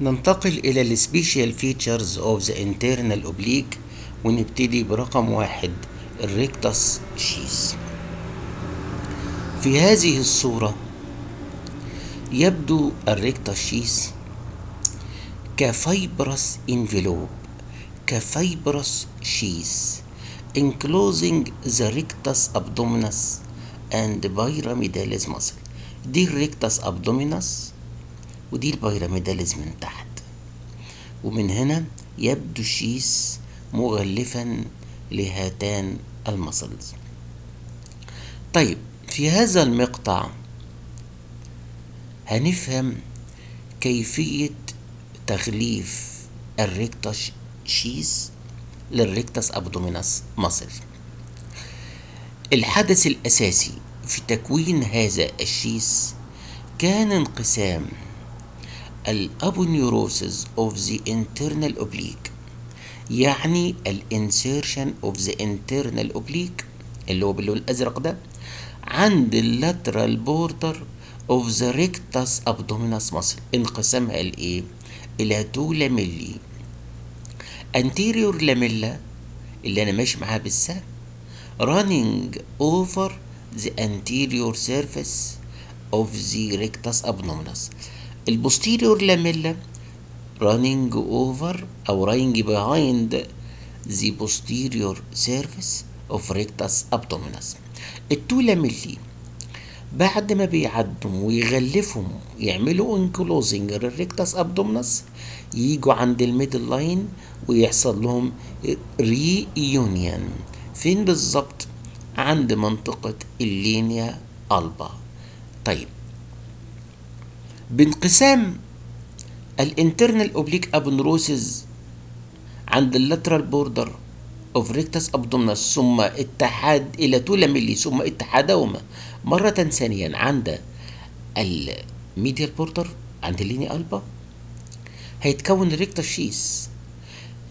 ننتقل إلى ال special features of the internal oblique ونبتدي برقم واحد ال rectus sheath في هذه الصورة يبدو ال rectus sheath ك fibrous envelope ك fibrous sheath enclosing the rectus abdominis and pyramidalis muscle. دي ال rectus abdominis. ودي ال pyramidalis من تحت. ومن هنا يبدو ال sheath مغلفا لهاتان ال muscles طيب في هذا المقطع هنفهم كيفية تغليف ال rectus sheath لل rectus abdominis muscle الحدث الأساسي في تكوين هذا ال sheath كان انقسام ال aponeurosis of the internal oblique يعني ال insertion of the internal oblique اللي هو باللون الازرق ده عند ال lateral border of the rectus abdominis muscle انقسامها لايه إلى two lamellae anterior lamella اللي أنا ماشي معاها بالسهم running over the anterior surface of the rectus abdominis ال posterior lamella running over أو running behind the posterior surface of rectus abdominis. ال two lamellae بعد ما بيعدوا ويغلفهم يعملوا enclosing لل rectus abdominis يجوا عند ال middle line ويحصل لهم reunion فين بالظبط عند منطقة ال linea alba. طيب بانقسام ال internal oblique aponeurosis عند ال lateral border of rectus abdominis ثم اتحاد ال two lamellae ثم اتحادهما مرة ثانية عند ال medial border عند ال linea alba. هيتكون ال rectus sheath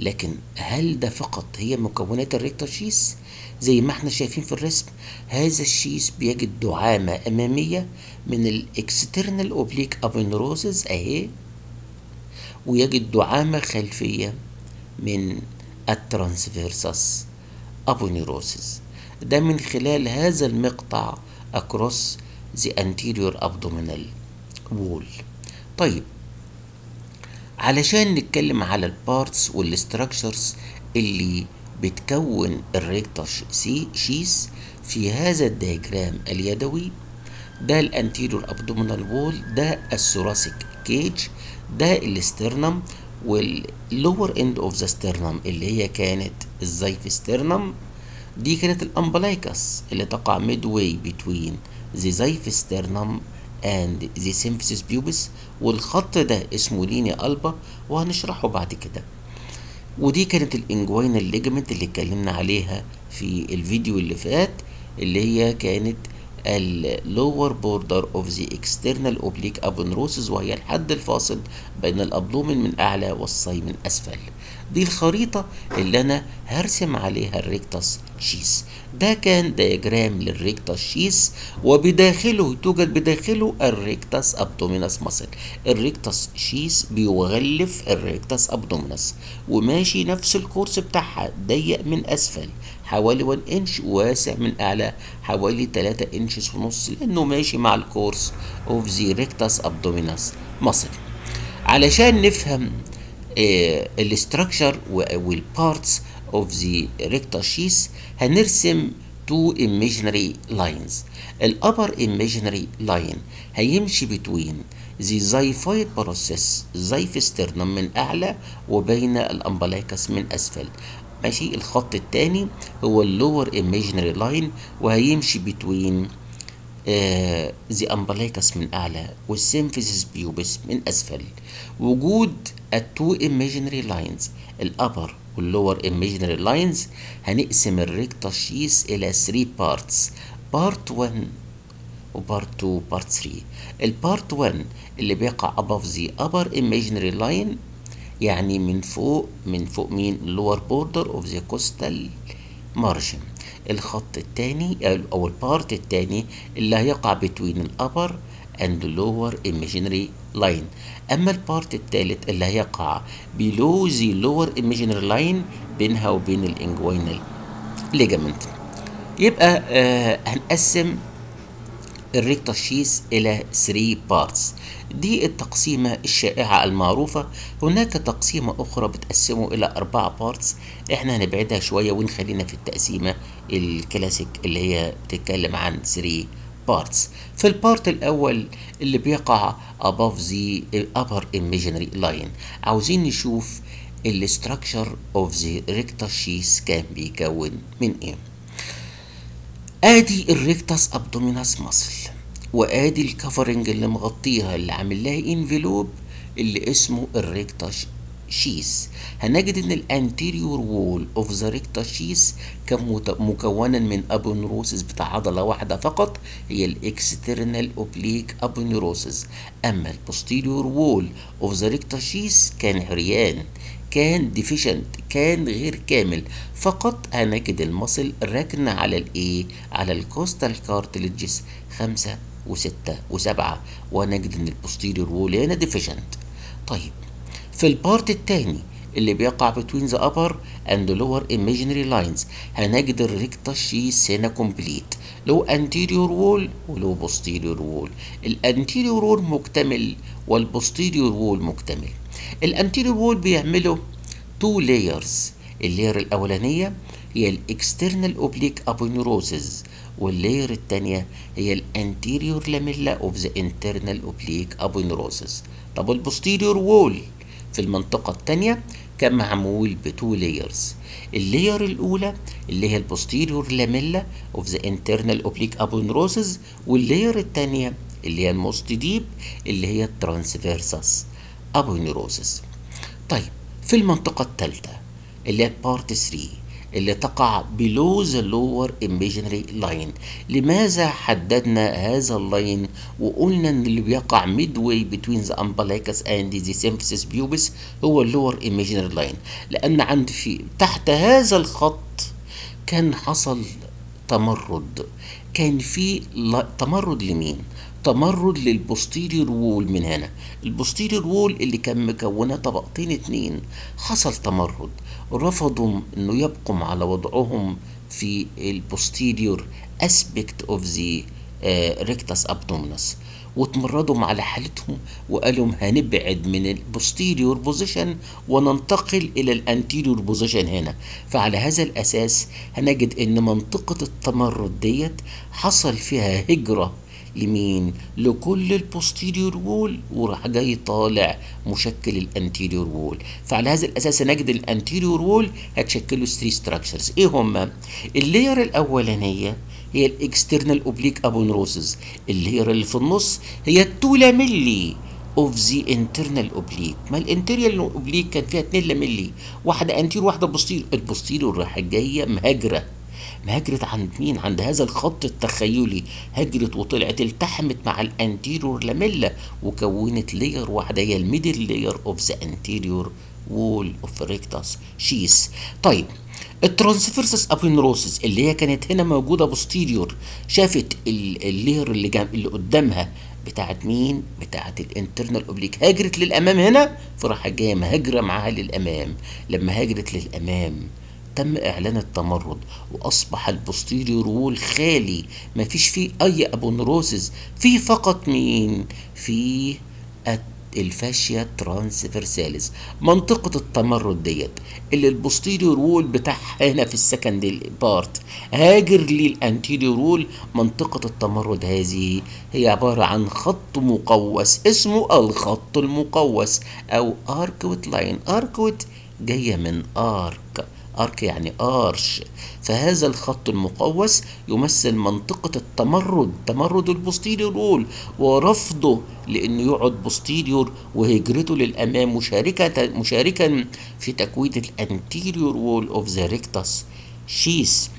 لكن هل ده فقط هي مكونات ال rectus sheath؟ زي ما إحنا شايفين في الرسم هذا ال sheath بيجد دعامة أمامية من ال external oblique aponeurosis أهي ويجد دعامة خلفية من ال transversus aponeurosis ده من خلال هذا المقطع across the anterior abdominal wall. طيب علشان نتكلم على ال parts وال structures اللي بتكون ال rectus sheath في هذا ال diagram اليدوي. ده ال anterior abdominal wall ده ال thoracic cage ده ال sternum وال lower end of the sternum اللي هي كانت ال xiphisternum دي كانت ال umbilicus اللي تقع midway between the xiphisternum and the symphysis pubis والخط ده اسمه linea alba وهنشرحه بعد كده. ودي كانت ال inguinal ligament اللي اتكلمنا عليها في الفيديو اللي فات اللي هي كانت ال lower border of the external oblique aponeurosis وهي الحد الفاصل بين ال abdomen من أعلى والصي من اسفل دي الخريطة اللي أنا هرسم عليها ال rectus sheath ده كان diagram لل rectus sheath وبداخله توجد بداخله ال rectus abdominis muscle ال rectus sheath بيغلف ال rectus abdominis وماشي نفس ال course بتاعها ضيق من أسفل. حوالي 1 إنش واسع من أعلى حوالي 3 inches ونص لأنه ماشي مع ال course of the rectus abdominis muscle علشان نفهم ال structure وال parts of the rectus sheath هنرسم two imaginary lines. ال upper imaginary line هيمشي between the xiphoid process xiphisternum من أعلى وبين ال umbilicus من أسفل. ماشي؟ الخط الثاني هو ال lower imaginary line وهيمشي between the umbilicus من أعلى وال symphysis pubis من أسفل. وجود ال two imaginary lines ال upper وال lower imaginary lines هنقسم ال rectus sheath إلى 3 parts part 1 و part 2 و part 3 ال part 1 اللي بيقع above the upper imaginary line يعني من فوق من فوق مين؟ lower border of the costal margin. الخط الثاني أو ال part الثاني اللي هيقع ال upper and lower imaginary line. أما ال part الثالث اللي هيقع below the lower imaginary line بينها وبين ال inguinal ligament يبقى آه هنقسم ال rectus sheath إلى 3 parts دي التقسيمة الشائعة المعروفة. هناك تقسيمة أخرى بتقسمه إلى أربعة parts إحنا هنبعدها شوية ونخلينا في التقسيمة الكلاسيك اللي هي بتتكلم عن 3 parts في ال part الأول اللي بيقع above the upper imaginary line. عاوزين نشوف ال structure of the rectus sheath كان بيكون من إيه. آدي ال rectus abdominis muscle وآدي ال covering اللي مغطيها اللي عامل لها envelope اللي اسمه ال rectus sheath. هنجد إن ال anterior wall of the rectus sheath كان مكونا من aponeurosis بتاع عضلة واحدة فقط هي ال external oblique aponeurosis أما ال posterior wall of the rectus sheath كان عريان. كان deficient كان غير كامل. فقط هنجد ال muscle راكنة على الإيه؟ على ال costal cartilages خمسة وستة وسبعة. ونجد إن ال posterior wall هنا deficient طيب في ال part الثاني اللي بيقع between the upper and lower imaginary lines هنجد ال rectus sheath هنا complete له anterior wall وله posterior wall. ال anterior wall مكتمل وال posterior wall مكتمل. ال anterior wall بيعملوا two layers ال layer الأولانية هي ال external oblique aponeurosis وال layer الثانية هي ال anterior lamella of the internal oblique aponeurosis طب ال posterior wall في المنطقة الثانية كان معمول ب two layers ال layer الأولى اللي هي ال posterior lamella of the internal oblique aponeurosis وال layer الثانية اللي هي ال most deep اللي هي ال transversus. aponeurosis طيب في المنطقة الثالثة اللي هي part 3 اللي تقع below the lower imaginary line. لماذا حددنا هذا ال line وقلنا إن اللي بيقع midway between the umbilicus and the symphysis pubis هو ال lower imaginary line لأن عند في تحت هذا الخط كان حصل تمرد. كان في تمرد لمين؟ تمرد لل posterior wall من هنا. ال posterior wall اللي كان مكونة طبقتين اتنين. حصل تمرد. رفضوا إنه يبقوا على وضعهم في ال posterior aspect of the rectus abdominis وتمردوا على حالتهم وقالوا هنبعد من ال posterior position وننتقل إلى ال anterior position هنا. فعلى هذا الأساس هنجد إن منطقة التمرد ديت حصل فيها هجرة لمين لكل ال posterior wall وراح جاي طالع مشكل ال anterior wall فعلى هذا الأساس نجد ال anterior wall هتشكله 3 structures إيه هما ال layer الأولانية هي ال external oblique aponeurosis ال layer اللي في النص هي ال two lamellae of the internal oblique ما ال internal oblique كان فيها 2 lamellae واحدة anterior واحدة posterior ال posterior راح جاية مهاجرة. هجرت عند مين؟ عند هذا الخط التخيلي. هجرت وطلعت التحمت مع ال anterior lamella وكونت layer واحدة هي ال middle layer of the anterior wall of rectus sheath طيب ال transversus aponeurosis اللي هي كانت هنا موجودة posterior شافت ال layer اللي جام اللي قدامها بتاعت مين؟ بتاعت ال internal oblique هاجرت للأمام هنا؟ فراح جاية مهاجرة معاها للأمام. لما هاجرت للأمام تم إعلان التمرد وأصبح ال posterior wall خالي. مفيش فيه أي aponeurosis في فقط مين؟ في ال fascia transversalis. منطقة التمرد ديت اللي ال posterior wall بتاعها هنا في ال second part هاجر لل anterior wall منطقة التمرد هذه هي عبارة عن خط مقوس اسمه الخط المقوس أو arcuate line. arcuate جاية من arc. arc يعني arch. فهذا الخط المقوس يمثل منطقة التمرد تمرد ال posterior wall ورفضه لأنه يقعد posterior وهجرته للأمام مشاركة مشاركا في تكوين ال anterior wall of the rectus sheath.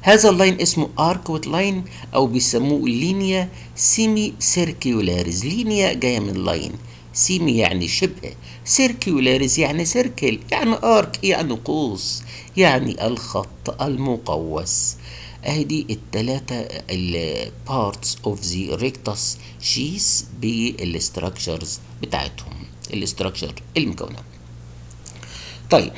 هذا ال line اسمه arcuate line أو بيسموه linea semi circularis. linea جاية من line semi يعني شبه circularis يعني circle يعني arc يعني قوس يعني الخط المقوس. ادي التلاتة ال parts of the rectus sheath بال structures بتاعتهم ال structure المكونة. طيب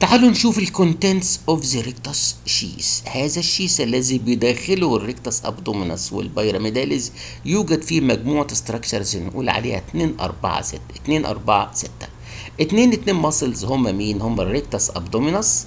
تعالوا نشوف ال contents of the rectus sheath هذا ال sheath الذي بداخله ال rectus abdominis وال pyramidalis يوجد فيه مجموعة structures نقول عليها 2 4 6 2 4 6 اتنين اتنين muscles هم مين؟ هم ال rectus abdominis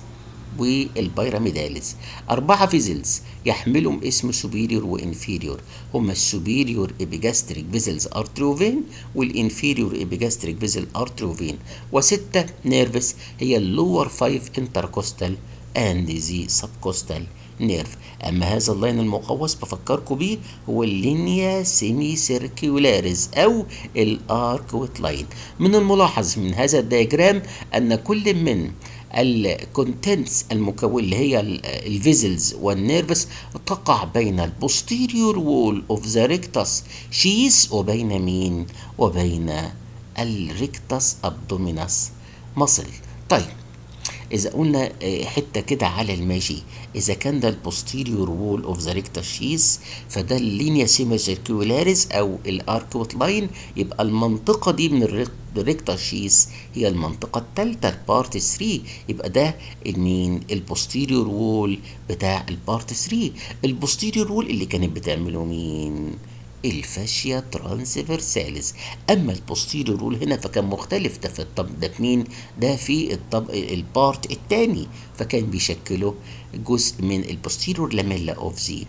وال pyramidalis أربعة vessels يحملهم اسم superior و inferior. هما السوبيريور إبيجاستريك فيزلز أرتروفين والإنفيريور إبيجاستريك فيزل أرتروفين. وستة nerves هي ال lower five intercostal and the subcostal nerve. اما هذا ال line المقوس بفكركم بيه هو ال linea semi circularis أو ال arcuate line. من الملاحظ من هذا ال diagram أن كل من ال contents المكون اللي هي ال vessels وال nerves تقع بين ال posterior wall of the rectus sheath وبين مين؟ وبين ال rectus abdominis muscle طيب إذا قلنا حتة كده على الماشي. إذا كان ده ال posterior wall of the rectus sheath فده ال linea semi circularis أو ال arcuate line يبقى المنطقة دي من ال rectus sheath هي المنطقة الثالثه ال part 3 يبقى ده مين ال posterior wall بتاع ال part 3 ال posterior wall اللي كانت بتعمله مين؟ ال fascia transversalis. أما ال posterior wall هنا فكان مختلف. ده في الطب ده في مين؟ ده في الطب ال part الثاني فكان بيشكله جزء من ال posterior lamella of the.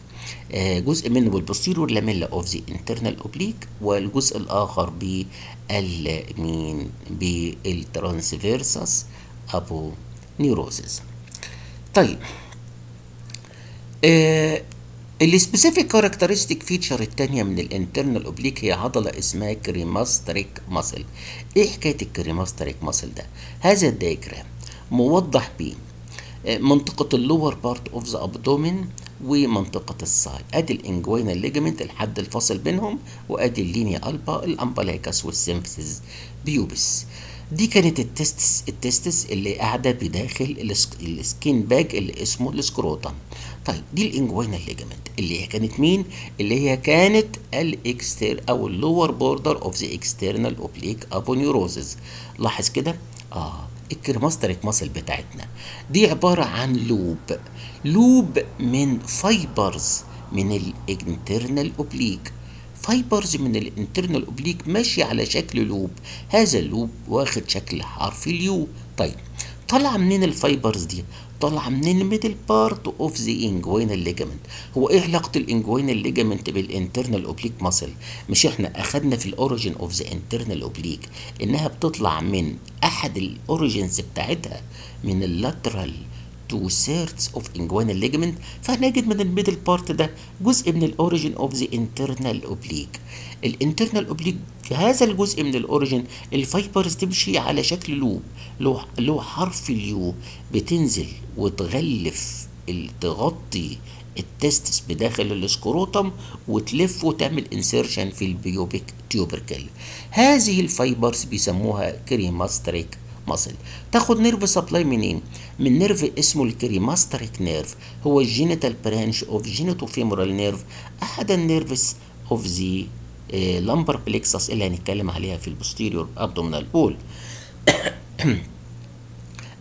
جزء منه بال posterior lamella of the internal oblique والجزء الآخر بالمين بال transversus aponeurosis طيب. آه ال specific characteristic feature الثانية من ال internal oblique هي عضله اسمها cremasteric muscle إيه حكاية ال cremasteric muscle ده؟ هذا ال diagram موضح بيه. منطقة ال lower part of the abdomen ومنطقة ال thigh أدي ال inguinal ligament الحد الفاصل بينهم وأدي ال linea alba ال umbilicus وال symphysis pubis. دي كانت ال testis ال testis اللي قاعدة بداخل ال skin bag اللي اسمه ال scrotum طيب دي ال inguinal ligament اللي هي كانت مين؟ اللي هي كانت ال exter أو ال lower border of the external oblique aponeurosis لاحظ كده؟ آه. ال cremasteric muscle بتاعتنا. دي عبارة عن loop. loop من fibers من ال internal oblique fibers من ال internal oblique ماشي على شكل loop. هذا ال loop واخد شكل حرف ال U. طيب طالعه منين ال fibers دي؟ طالعه من ال middle part of the inguinal ligament هو إيه علاقة ال inguinal ligament بال internal oblique muscle مش إحنا أخدنا في ال origin of the internal oblique إنها بتطلع من أحد ال origins بتاعتها من ال lateral two thirds of inguinal ligament فهنجد من ال middle part ده جزء من ال origin of the internal oblique ال internal oblique هذا الجزء من ال origin ال fibers تمشي على شكل loop له حرف ال U بتنزل وتغلف تغطي ال testis بداخل ال scrotum وتلف وتعمل insertion في ال pubic tubercle هذه ال fibers بيسموها cremasteric muscle تاخد nerve supply منين؟ من nerve اسمه ال cremasteric nerve. هو ال genital branch of genitofemoral nerve أحد ال nerves of the lumbar plexus اللي هنتكلم عليها في ال posterior abdominal wall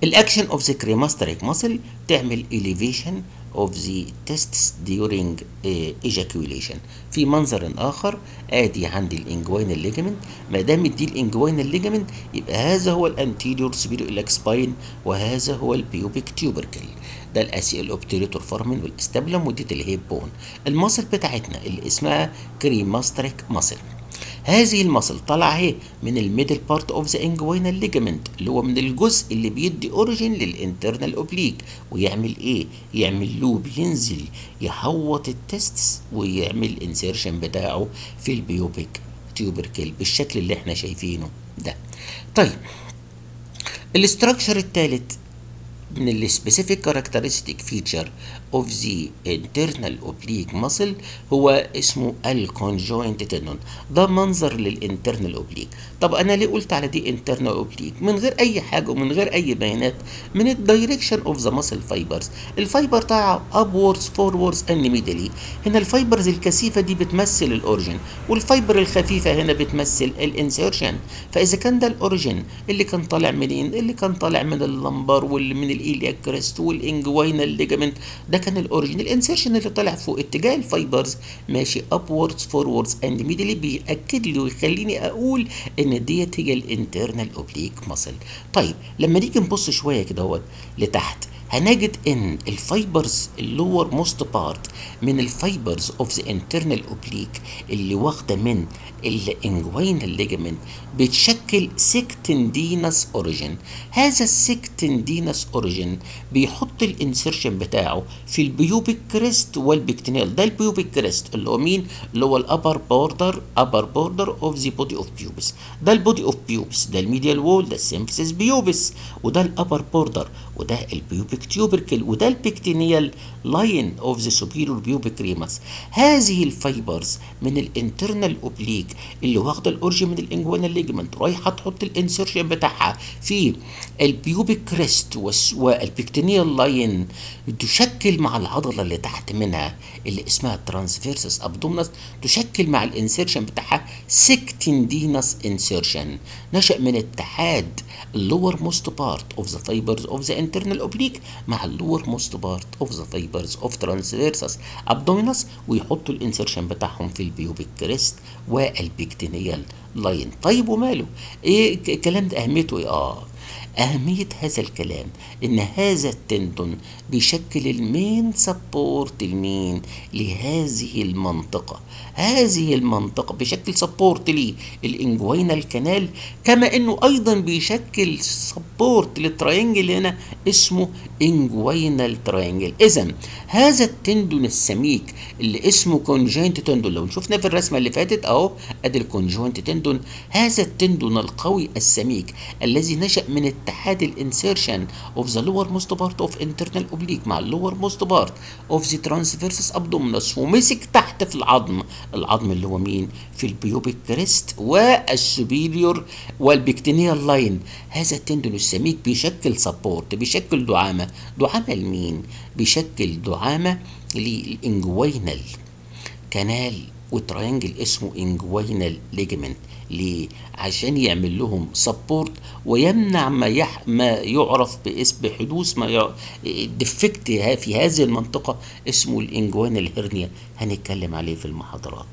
ال action of the cremasteric muscle تعمل elevation of the testis during uh, ejaculation. في منظر آخر آدي عندي ال inguinal ligament ما دام دي ال inguinal ligament يبقى هذا هو ال anterior superior spine وهذا هو ال pubic tubercle ده الأسي الاوبتيريتور فارمين والإستابلم ودي الهيب بون. المصل بتاعتنا اللي اسمها cremasteric muscle. هذه ال muscle طالعة اهي من ال middle part of the inguinal ligament اللي هو من الجزء اللي بيدي origin لل internal oblique ويعمل إيه؟ يعمل loop ينزل يحوط ال testis ويعمل insertion بتاعه في ال pubic tubercle بالشكل اللي إحنا شايفينه ده. طيب ال structure الثالث من ال specific characteristic feature of the internal oblique muscle هو اسمه ال conjoint tendon ده منظر لل internal oblique طب أنا ليه قلت على دي internal oblique من غير أي حاجة ومن غير أي بيانات من ال direction of the muscle fibers ال fiber طالعه upwards forwards and medially هنا ال fibers الكثيفة دي بتمثل ال origin وال fiber الخفيفة هنا بتمثل ال insertion فإذا كان ده ال origin اللي كان طالع منين؟ اللي كان طالع من ال lumbar واللي من ال iliac crest وال inguinal ligament ده كان ال origin ال insertion اللي طالع فوق اتجاه ال fibers. ماشي upwards forwards and medially بيأكد لي ويخليني أقول إن ديت هي ال internal oblique muscle طيب لما نيجي نبص شوية كده أهوت لتحت. هنجد إن ال fibers ال lowermost part من ال fibers of the internal oblique اللي واخدة من ال inguinal ligament بتشكل thick tendinous origin هذا ال thick tendinous origin بيحط ال insertion بتاعه في ال pubic crest وال pectineal. ده ال pubic crest اللي هو مين؟ اللي هو ال upper border upper border of the body of pubis ده ال body of pubis ده ال medial wall ده ال symphysis pubis وده ال upper border وده ال pubic tubercle وده ال pectineal line of the superior pubic ramus هذه ال fibers من ال internal oblique اللي واخدة ال origin من ال inguinal ligament رايحة تحط ال insertion بتاعها في ال pubic crest وال pectineal line تشكل مع العضلة اللي تحت منها اللي اسمها transversus abdominis تشكل مع ال insertion بتاعها thick tendinous insertion نشأ من اتحاد ال lowermost part of the fibers of the internal oblique مع ال lowermost part of the fibers of transversus abdominis ويحطوا ال insertion بتاعهم في ال pubic crest وال pectineal line طيب وماله؟ إيه الكلام ده أهميته إيه؟ آه. أهمية هذا الكلام إن هذا ال tendon بيشكل ال main support ال main لهذه المنطقة. هذه المنطقة بيشكل support لي ال inguinal canal كما إنه أيضا بيشكل support لل triangle هنا اسمه inguinal triangle إذا هذا ال tendon السميك اللي اسمه conjoint tendon لو شفنا في الرسمة اللي فاتت أهو أدي ال conjoint tendon هذا ال tendon القوي السميك الذي نشأ من اتحاد ال insertion the lowermost part of internal oblique مع most part of the transversus abdominis ومسك تحت في العظم. العظم اللي هو مين؟ في ال pubic crest وال superior وال pectineal line. هذا ال tendon السميك بيشكل support بيشكل دعامة. دعامة لمين؟ بيشكل دعامة لل inguinal canal و triangle اسمه inguinal ligament ليه؟ عشان يعمل لهم support ويمنع ما يح ما يعرف باسم بحدوث ما ي... defect في هذه المنطقة اسمه ال inguinal hernia هنتكلم عليه في المحاضرات